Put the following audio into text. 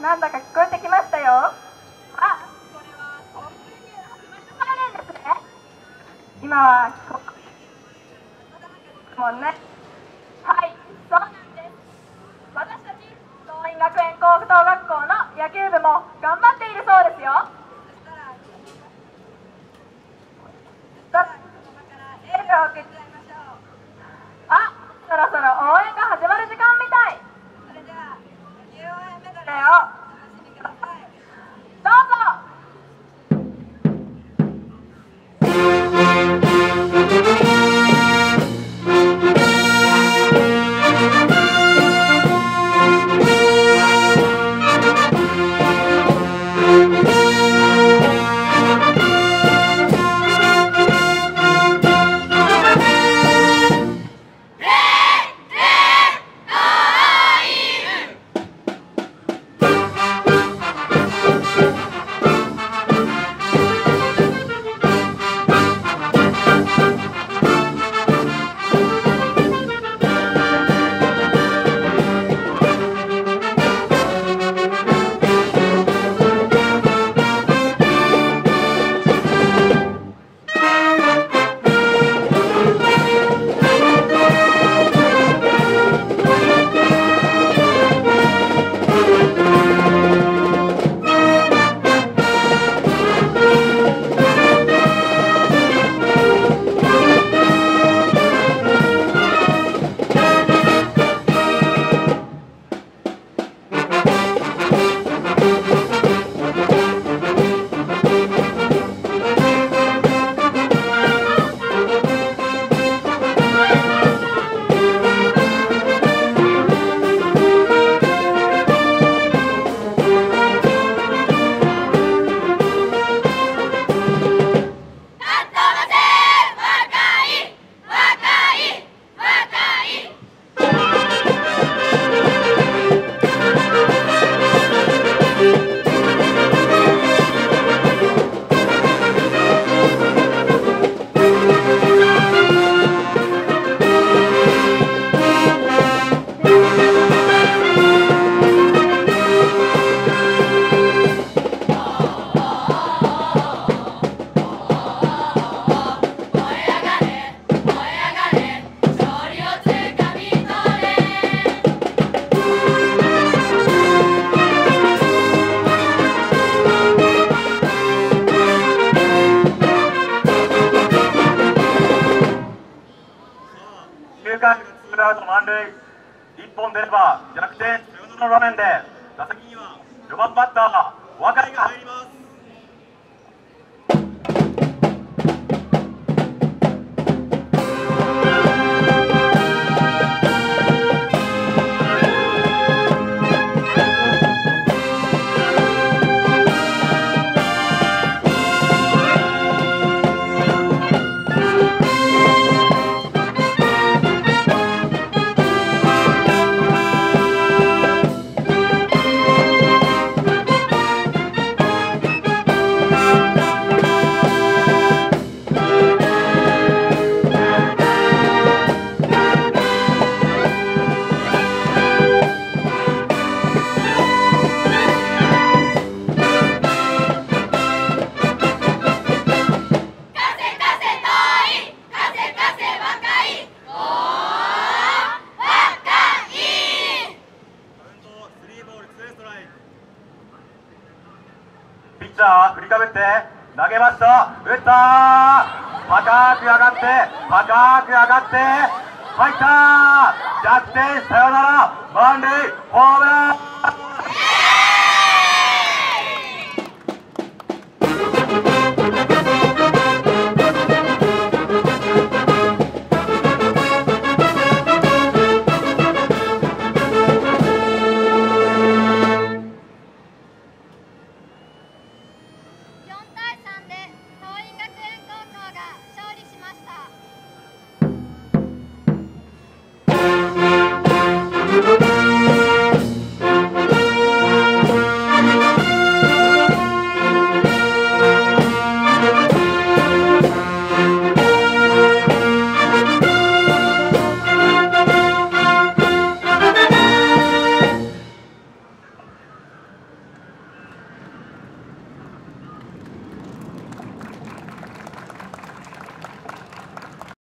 なんだか聞こえてきましたよ。あこれはトップリニュー始まった関連ですね。今はこもんね。はいそうなんです。私たち桐蔭学園高等学校の野球部も頑張っているそうですよ。さあエールを送っちゃいましょう。あそろそろ応援が9回ツーアウト満塁。1本出れば逆転サヨナラの場面で打席には4番バッター若井が入ります。ッチャーは振りかぶって投げました。打った高く上がって高く上がって入った逆転サヨナラ満塁ホームラン。